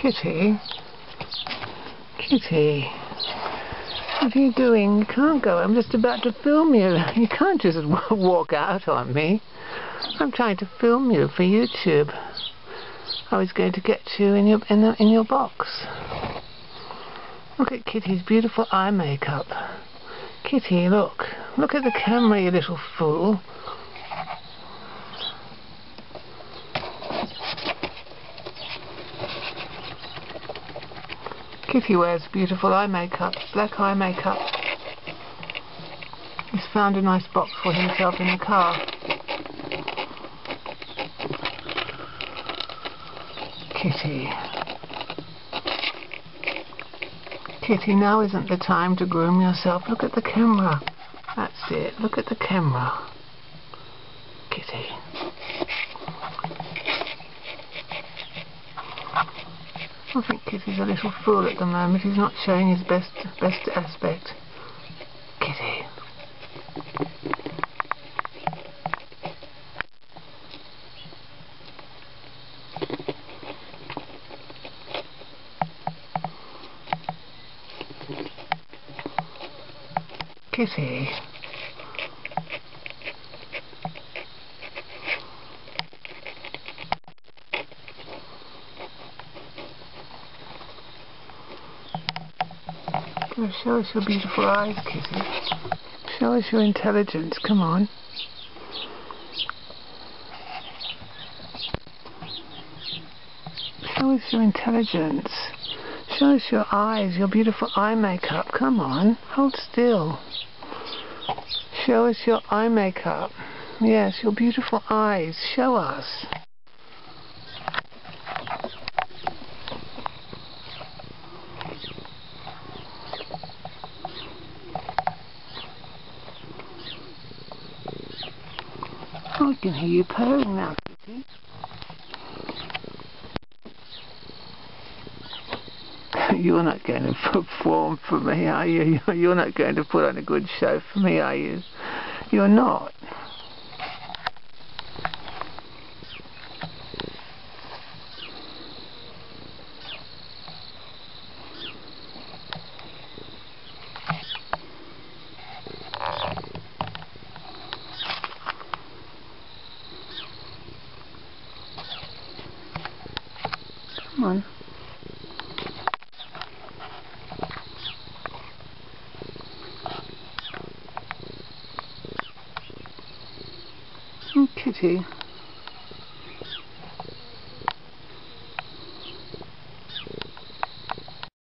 Kitty? Kitty? What are you doing? You can't go. I'm just about to film you. You can't just walk out on me. I'm trying to film you for YouTube. I was going to get you in your in the in your box. Look at Kitty's beautiful eye makeup. Kitty, look. Look at the camera, you little fool. Kitty wears beautiful eye makeup, black eye makeup. He's found a nice box for himself in the car. Kitty. Kitty, now isn't the time to groom yourself. Look at the camera. It. Look at the camera. Kitty. I think Kitty's a little fool at the moment. He's not showing his best best aspect. Kitty. Kitty. Show us your beautiful eyes, Kitty. Show us your intelligence. Come on. Show us your intelligence. Show us your eyes, your beautiful eye makeup. Come on. Hold still. Show us your eye makeup. Yes, your beautiful eyes. Show us. I can hear you purring now, Kitty. You're not going to perform for me, are you? You're not going to put on a good show for me, are you? You're not. Come on. Oh, kitty.